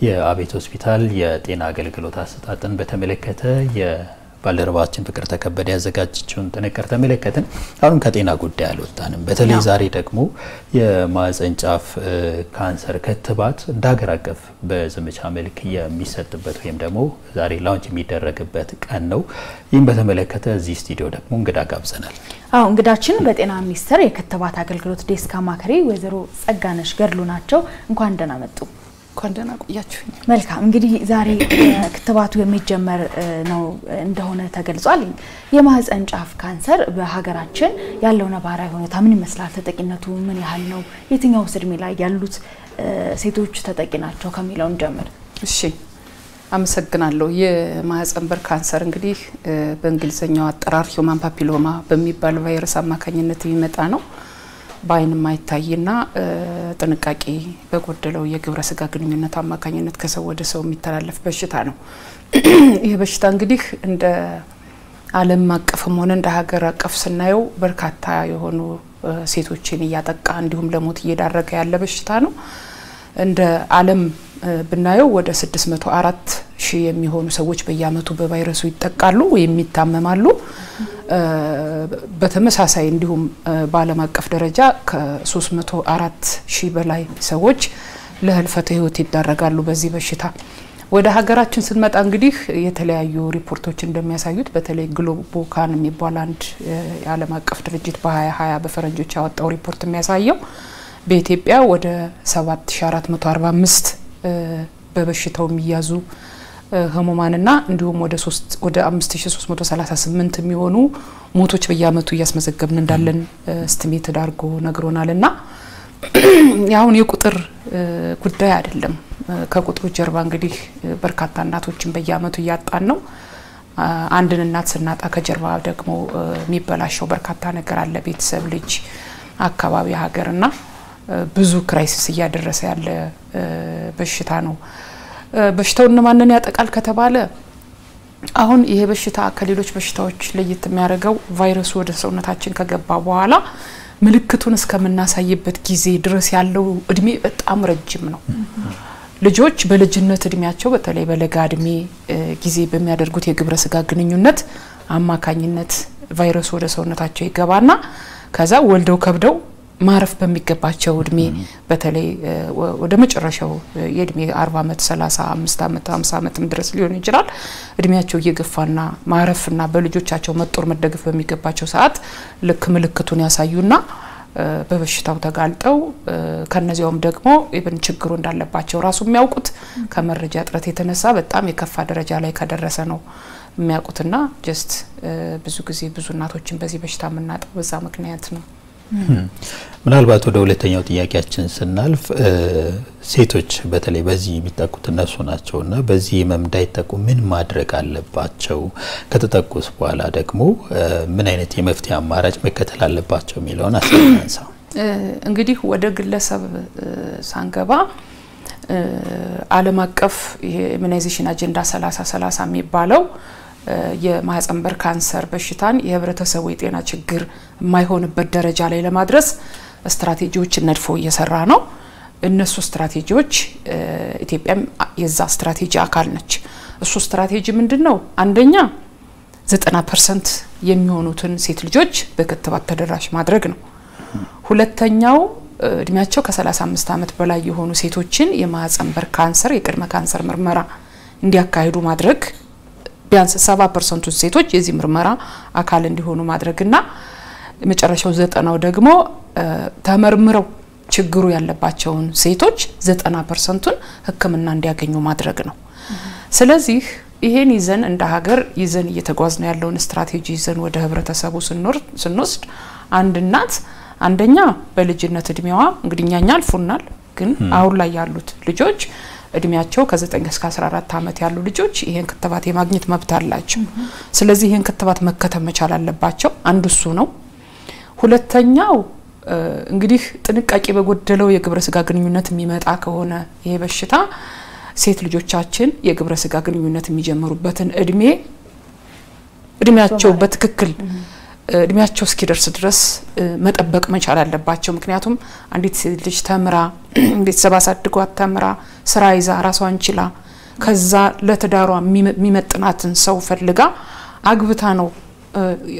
የአቤት ሆስፒታል የጤና አገልግሎት አሰጣጥን በተመለከተ የባልደረባችን ፍቅርተ ከበደ ያዘጋጀችውን ጥንቅር ተመለከትን። አሁንም ከጤና ጉዳይ አልወጣንም። በተለይ ዛሬ ደግሞ የማህፀን ጫፍ ካንሰር ክትባት እንደ ሀገር አቀፍ በዘመቻ መልክ የሚሰጥበት ወይም ደግሞ ዛሬ launch የሚደረግበት ቀን ነው። ይህም በተመለከተ እዚህ ስቱዲዮ ደግሞ እንግዳ ጋብዘናል። አዎ እንግዳችን በጤና ሚኒስቴር የክትባት አገልግሎት ዴስክ አማካሪ ወይዘሮ ጸጋነሽ ገድሉ ናቸው። እንኳን ደህና መጡ። እንኳን ደህና ቆያችሁኝ። መልካም እንግዲህ ዛሬ ክትባቱ የሚጀመር ነው እንደሆነ ተገልጿል። የማህፀን ጫፍ ካንሰር በሀገራችን ያለው ነባራዊ ሁኔታ ምን ይመስላል? ተጠቂነቱ ምን ያህል ነው? የትኛውስ እድሜ ላይ ያሉት ሴቶች ተጠቂ ናቸው ከሚለውን ጀምር። እሺ፣ አመሰግናለሁ። የማህፀን በር ካንሰር እንግዲህ በእንግሊዝኛው አጠራር ሂውማን ፓፒሎማ በሚባል ቫይረስ አማካኝነት የሚመጣ ነው። በአይን የማይታይና ጥንቃቄ በጎደለው የግብረ ስጋ ግንኙነት አማካኝነት ከሰው ወደ ሰው የሚተላለፍ በሽታ ነው። ይህ በሽታ እንግዲህ እንደ ዓለም አቀፍም ሆነ እንደ ሀገር አቀፍ ስናየው በርካታ የሆኑ ሴቶችን እያጠቃ እንዲሁም ለሞት እየዳረገ ያለ በሽታ ነው። እንደ ዓለም ብናየው ወደ 604 ሺህ የሚሆኑ ሰዎች በየአመቱ በቫይረሱ ይጠቃሉ ወይም ይታመማሉ። በተመሳሳይ እንዲሁም በዓለም አቀፍ ደረጃ ከ304 ሺህ በላይ ሰዎች ለህልፈተ ህይወት ይዳረጋሉ በዚህ በሽታ። ወደ ሀገራችን ስንመጣ እንግዲህ የተለያዩ ሪፖርቶች እንደሚያሳዩት በተለይ ግሎቦካን የሚባል አንድ የዓለም አቀፍ ድርጅት በ2020 በፈረንጆች ያወጣው ሪፖርት የሚያሳየው በኢትዮጵያ ወደ 7445 በበሽታው የሚያዙ ህሙማንና እንዲሁም ወደ ወደ 5338 የሚሆኑ ሞቶች በየአመቱ እያስመዘገብን እንዳለን estimate አድርጎ ነግሮናል። እና አሁን የቁጥር ጉዳይ አይደለም። ከቁጥሩ ጀርባ እንግዲህ በርካታ እናቶችን በየአመቱ እያጣን ነው። አንድን እናት ስናጣ ከጀርባ ደግሞ የሚበላሸው በርካታ ነገር አለ። ቤተሰብ፣ ልጅ፣ አካባቢ፣ ሀገር እና ብዙ crisis እያደረሰ ያለ በሽታ ነው። በሽታው እነማንን ያጠቃል ከተባለ አሁን ይሄ በሽታ ከሌሎች በሽታዎች ለየት የሚያደርገው ቫይረሱ ወደ ሰውነታችን ከገባ በኋላ ምልክቱን እስከምናሳይበት ጊዜ ድረስ ያለው እድሜ በጣም ረጅም ነው። ልጆች በልጅነት እድሜያቸው በተለይ በለጋ እድሜ ጊዜ በሚያደርጉት የግብረ ስጋ ግንኙነት አማካኝነት ቫይረሱ ወደ ሰውነታቸው ይገባና ከዛ ወልደው ከብደው ማረፍ በሚገባቸው እድሜ በተለይ ወደ መጨረሻው የእድሜ አርባ አመት ሰላሳ አምስት አመት ሀምሳ አመትም ድረስ ሊሆን ይችላል እድሜያቸው እየገፋና ማረፍና በልጆቻቸው መጦር መደገፍ በሚገባቸው ሰዓት ልክ ምልክቱን ያሳዩና በበሽታው ተጋልጠው ከነዚያውም ደግሞ even ችግሩ እንዳለባቸው ራሱ የሚያውቁት ከመረጃ እጥረት የተነሳ በጣም የከፋ ደረጃ ላይ ከደረሰ ነው የሚያውቁትና just ብዙ ጊዜ ብዙ እናቶችን በዚህ በሽታ የምናጠው በዛ ምክንያት ነው። ምናልባት ወደ ሁለተኛው ጥያቄያችን ስናልፍ ሴቶች በተለይ በዚህ የሚጠቁት እነሱ ናቸው እና በዚህ ህመም እንዳይጠቁ ምን ማድረግ አለባቸው? ከተጠቁስ በኋላ ደግሞ ምን አይነት የመፍትሄ አማራጭ መከተል አለባቸው የሚለውን አስናንሳ። እንግዲህ ወደ ግለሰብ ሳንገባ ዓለም አቀፍ የ immunization አጀንዳ 30 30 የሚባለው የማህፀን በር ካንሰር በሽታን የህብረተሰቡ የጤና ችግር የማይሆንበት ደረጃ ላይ ለማድረስ ስትራቴጂዎችን ነድፎ እየሰራ ነው። እነሱ ስትራቴጂዎች ኢትዮጵያም የዛ ስትራቴጂ አካል ነች። እሱ ስትራቴጂ ምንድን ነው? አንደኛ ዘጠና percent የሚሆኑትን ሴት ልጆች በክትባት ተደራሽ ማድረግ ነው። ሁለተኛው እድሜያቸው ከ35 ዓመት በላይ የሆኑ ሴቶችን የማህፀን በር ካንሰር የቅድመ ካንሰር ምርመራ እንዲያካሂዱ ማድረግ ቢያንስ ሰባ percent ኡ ሴቶች የዚህ ምርመራ አካል እንዲሆኑ ማድረግና የመጨረሻው ዘጠናው ደግሞ ተመርምረው ችግሩ ያለባቸውን ሴቶች ዘጠና percent ኡን ሕክምና እንዲያገኙ ማድረግ ነው። ስለዚህ ይሄን ይዘን እንደ ሀገር ይዘን እየተጓዝን ነው ያለውን ስትራቴጂ ይዘን ወደ ህብረተሰቡ ስንወስድ አንድ እናት አንደኛ በልጅነት እድሜዋ እንግዲህ እኛኛ አልፎናል፣ ግን አሁን ላይ ያሉት ልጆች እድሜያቸው ከ9 እስከ 14 ዓመት ያሉ ልጆች ይሄን ክትባት የማግኘት መብት አላቸው። ስለዚህ ይሄን ክትባት መከተብ መቻል አለባቸው። አንዱ እሱ ነው። ሁለተኛው እንግዲህ ጥንቃቄ በጎደለው የግብረ ስጋ ግንኙነት የሚመጣ ከሆነ ይሄ በሽታ ሴት ልጆቻችን የግብረ ስጋ ግንኙነት የሚጀምሩበትን እድሜ እድሜያቸው በትክክል እድሜያቸው እስኪደርስ ድረስ መጠበቅ መቻል አለባቸው። ምክንያቱም አንዲት ሴት ልጅ ተምራ ቤተሰብ አሳድጓት ተምራ ስራ ይዛ ራሷን ችላ ከዛ ለትዳሯ የሚመጥናትን ሰው ፈልጋ አግብታ ነው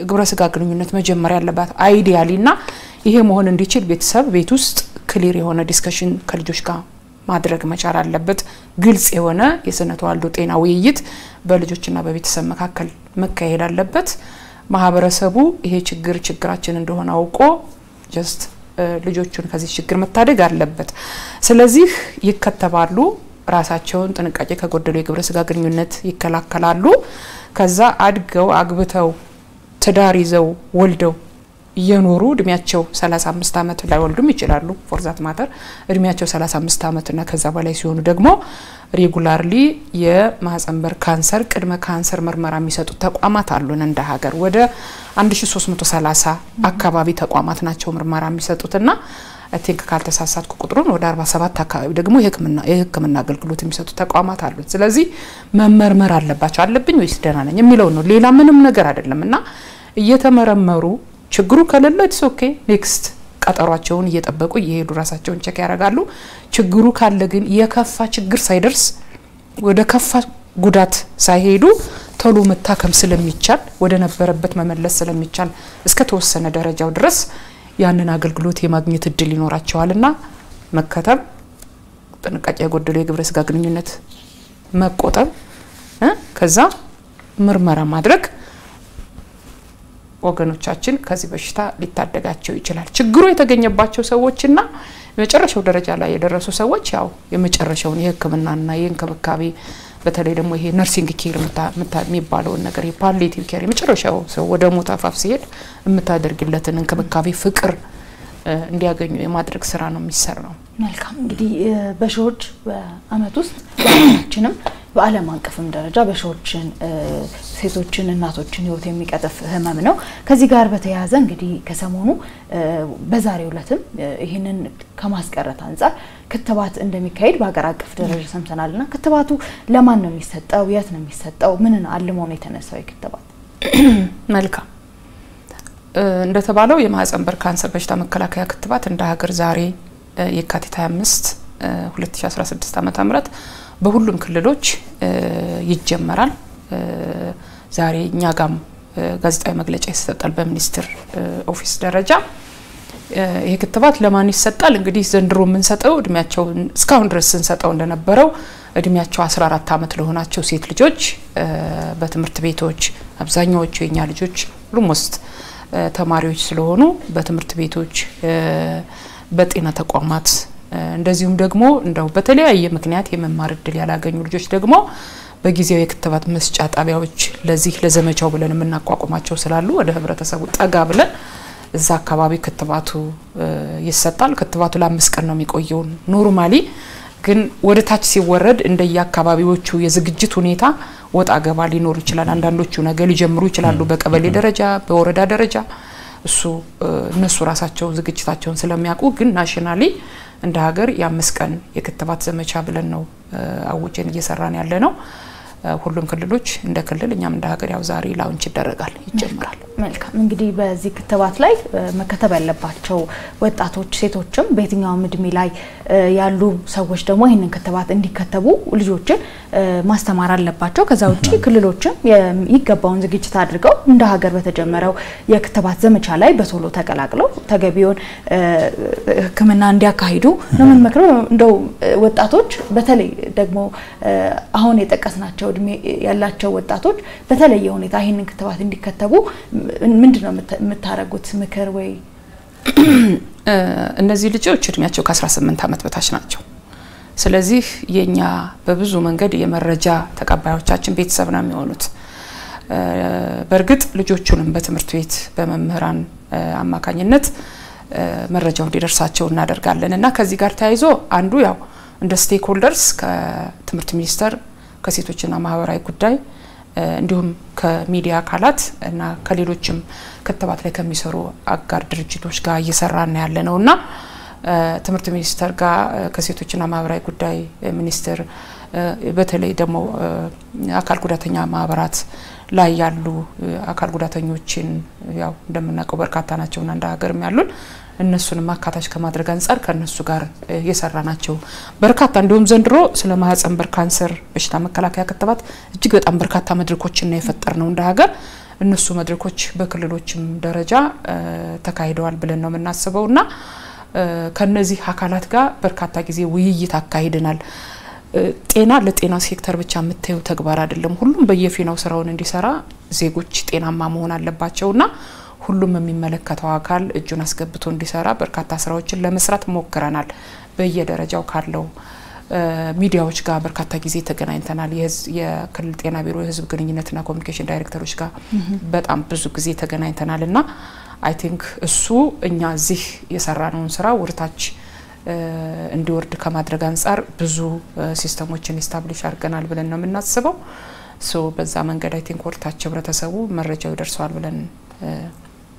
ግብረ ስጋ ግንኙነት መጀመር ያለባት ideally እና ይሄ መሆን እንዲችል ቤተሰብ ቤት ውስጥ clear የሆነ discussion ከልጆች ጋር ማድረግ መቻል አለበት። ግልጽ የሆነ የስነ ተዋልዶ ጤና ውይይት በልጆችና በቤተሰብ መካከል መካሄድ አለበት። ማህበረሰቡ ይሄ ችግር ችግራችን እንደሆነ አውቆ just ልጆቹን ከዚህ ችግር መታደግ አለበት። ስለዚህ ይከተባሉ፣ ራሳቸውን ጥንቃቄ ከጎደለው የግብረ ስጋ ግንኙነት ይከላከላሉ። ከዛ አድገው አግብተው ትዳር ይዘው ወልደው እየኖሩ እድሜያቸው 35 ዓመት ላይ ወልዱም ይችላሉ። for that matter እድሜያቸው 35 ዓመትና ከዛ በላይ ሲሆኑ ደግሞ regularly የማህጸን በር ካንሰር ቅድመ ካንሰር ምርመራ የሚሰጡ ተቋማት አሉን እንደ ሀገር ወደ 1330 አካባቢ ተቋማት ናቸው ምርመራ የሚሰጡት I think ካልተሳሳትኩ ቁጥሩን ወደ 47 አካባቢ ደግሞ የሕክምና አገልግሎት የሚሰጡ ተቋማት አሉት። ስለዚህ መመርመር አለባቸው። አለብኝ ወይስ ደህና ነኝ የሚለው ነው። ሌላ ምንም ነገር አይደለም እና እየተመረመሩ ችግሩ ከሌለ it's okay next ቀጠሯቸውን እየጠበቁ እየሄዱ ራሳቸውን check ያደርጋሉ። ችግሩ ካለ ግን የከፋ ችግር ሳይደርስ ወደ ከፋ ጉዳት ሳይሄዱ ቶሎ መታከም ስለሚቻል ወደ ነበረበት መመለስ ስለሚቻል እስከ ተወሰነ ደረጃው ድረስ ያንን አገልግሎት የማግኘት እድል ይኖራቸዋልና መከተብ፣ ጥንቃቄ የጎደለው የግብረ ስጋ ግንኙነት መቆጠብ፣ ከዛ ምርመራ ማድረግ ወገኖቻችን ከዚህ በሽታ ሊታደጋቸው ይችላል። ችግሩ የተገኘባቸው ሰዎችና የመጨረሻው ደረጃ ላይ የደረሱ ሰዎች ያው የመጨረሻውን የሕክምናና የእንክብካቤ በተለይ ደግሞ ይሄ nursing care የሚባለውን ነገር የ palliative care የመጨረሻው ሰው ወደ ሞት አፋፍ ሲሄድ የምታደርግለትን እንክብካቤ ፍቅር እንዲያገኙ የማድረግ ስራ ነው የሚሰራው። መልካም እንግዲህ በሺዎች በአመት ውስጥ በዓለማችንም በዓለም አቀፍም ደረጃ በሺዎችን ሴቶችን እናቶችን ህይወት የሚቀጥፍ ህመም ነው። ከዚህ ጋር በተያያዘ እንግዲህ ከሰሞኑ በዛሬው ዕለትም ይህንን ከማስቀረት አንጻር ክትባት እንደሚካሄድ በሀገር አቀፍ ደረጃ ሰምተናል እና ክትባቱ ለማን ነው የሚሰጠው? የት ነው የሚሰጠው? ምንን አልሞ ነው የተነሳው ክትባት? መልካም እንደተባለው የማህጸን በር ካንሰር በሽታ መከላከያ ክትባት እንደ ሀገር ዛሬ የካቲት 25 2016 ዓመተ ምህረት በሁሉም ክልሎች ይጀመራል። ዛሬ እኛ ጋም ጋዜጣዊ መግለጫ ይሰጣል በሚኒስትር office ደረጃ። ይሄ ክትባት ለማን ይሰጣል? እንግዲህ ዘንድሮ የምንሰጠው እድሜያቸው እስካሁን ድረስ ስንሰጠው እንደነበረው እድሜያቸው 14 ዓመት ለሆናቸው ሴት ልጆች በትምህርት ቤቶች አብዛኛዎቹ የኛ ልጆች ሁሉም ውስጥ ተማሪዎች ስለሆኑ በትምህርት ቤቶች፣ በጤና ተቋማት እንደዚሁም ደግሞ እንደው በተለያየ ምክንያት የመማር እድል ያላገኙ ልጆች ደግሞ በጊዜያዊ የክትባት መስጫ ጣቢያዎች ለዚህ ለዘመቻው ብለን የምናቋቁማቸው ስላሉ ወደ ህብረተሰቡ ጠጋ ብለን እዛ አካባቢ ክትባቱ ይሰጣል። ክትባቱ ለአምስት ቀን ነው የሚቆየው normally ግን ወደ ታች ሲወረድ እንደየ አካባቢዎቹ የዝግጅት ሁኔታ ወጣ ገባ ሊኖር ይችላል። አንዳንዶቹ ነገ ሊጀምሩ ይችላሉ፣ በቀበሌ ደረጃ፣ በወረዳ ደረጃ እሱ እነሱ ራሳቸው ዝግጅታቸውን ስለሚያውቁ ግን ናሽናሊ እንደ ሀገር የአምስት ቀን የክትባት ዘመቻ ብለን ነው አውጀን እየሰራን ያለ ነው። ሁሉም ክልሎች እንደ ክልል እኛም እንደ ሀገር ያው ዛሬ ላውንች ይደረጋል ይጀምራል። መልካም እንግዲህ በዚህ ክትባት ላይ መከተብ ያለባቸው ወጣቶች፣ ሴቶችም በየትኛውም እድሜ ላይ ያሉ ሰዎች ደግሞ ይህንን ክትባት እንዲከተቡ ልጆችን ማስተማር አለባቸው። ከዛ ውጭ ክልሎችም የሚገባውን ዝግጅት አድርገው እንደ ሀገር በተጀመረው የክትባት ዘመቻ ላይ በቶሎ ተቀላቅለው ተገቢውን ሕክምና እንዲያካሂዱ ነው የምንመክረው። እንደው ወጣቶች በተለይ ደግሞ አሁን የጠቀስናቸው እድሜ ያላቸው ወጣቶች በተለየ ሁኔታ ይህንን ክትባት እንዲከተቡ ምንድን ነው የምታደርጉት ምክር ወይ? እነዚህ ልጆች እድሜያቸው ከ18 ዓመት በታች ናቸው። ስለዚህ የኛ በብዙ መንገድ የመረጃ ተቀባዮቻችን ቤተሰብ ነው የሚሆኑት። በእርግጥ ልጆቹንም በትምህርት ቤት በመምህራን አማካኝነት መረጃው እንዲደርሳቸው እናደርጋለን እና ከዚህ ጋር ተያይዞ አንዱ ያው እንደ stakeholders ከትምህርት ሚኒስቴር ከሴቶችና ማህበራዊ ጉዳይ እንዲሁም ከሚዲያ አካላት እና ከሌሎችም ክትባት ላይ ከሚሰሩ አጋር ድርጅቶች ጋር እየሰራን ያለ ነው እና ትምህርት ሚኒስቴር ጋር ከሴቶችና ማህበራዊ ጉዳይ ሚኒስቴር በተለይ ደግሞ አካል ጉዳተኛ ማህበራት ላይ ያሉ አካል ጉዳተኞችን ያው እንደምናውቀው በርካታ ናቸውና እንደ ሀገርም ያሉን እነሱንም አካታች ከማድረግ አንጻር ከእነሱ ጋር የሰራ ናቸው በርካታ እንዲሁም ዘንድሮ ስለ ማህፀን በር ካንሰር በሽታ መከላከያ ክትባት እጅግ በጣም በርካታ መድረኮችን ነው የፈጠር ነው እንደ ሀገር እነሱ መድረኮች በክልሎችም ደረጃ ተካሂደዋል ብለን ነው የምናስበው እና ከነዚህ አካላት ጋር በርካታ ጊዜ ውይይት አካሂደናል። ጤና ለጤና ሴክተር ብቻ የምታየው ተግባር አይደለም። ሁሉም በየፊናው ስራውን እንዲሰራ ዜጎች ጤናማ መሆን አለባቸውና ሁሉም የሚመለከተው አካል እጁን አስገብቶ እንዲሰራ በርካታ ስራዎችን ለመስራት ሞክረናል። በየደረጃው ካለው ሚዲያዎች ጋር በርካታ ጊዜ ተገናኝተናል። የክልል ጤና ቢሮ የህዝብ ግንኙነትና ኮሚኒኬሽን ዳይሬክተሮች ጋር በጣም ብዙ ጊዜ ተገናኝተናል እና I think እሱ እኛ እዚህ የሰራነውን ስራ ወደታች እንዲወርድ ከማድረግ አንጻር ብዙ ሲስተሞችን establish አድርገናል ብለን ነው የምናስበው። በዛ መንገድ I think ወደታች ህብረተሰቡ መረጃው ይደርሰዋል ብለን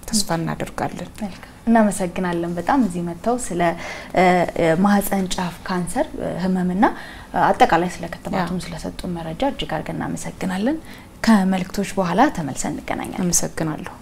ተስፋ እናደርጋለን። እናመሰግናለን በጣም እዚህ መጥተው ስለ ማህፀን ጫፍ ካንሰር ህመምና አጠቃላይ ስለ ክትባቱም ስለሰጡን መረጃ እጅግ አድርገን እናመሰግናለን። ከመልእክቶች በኋላ ተመልሰን እንገናኛለን። አመሰግናለሁ።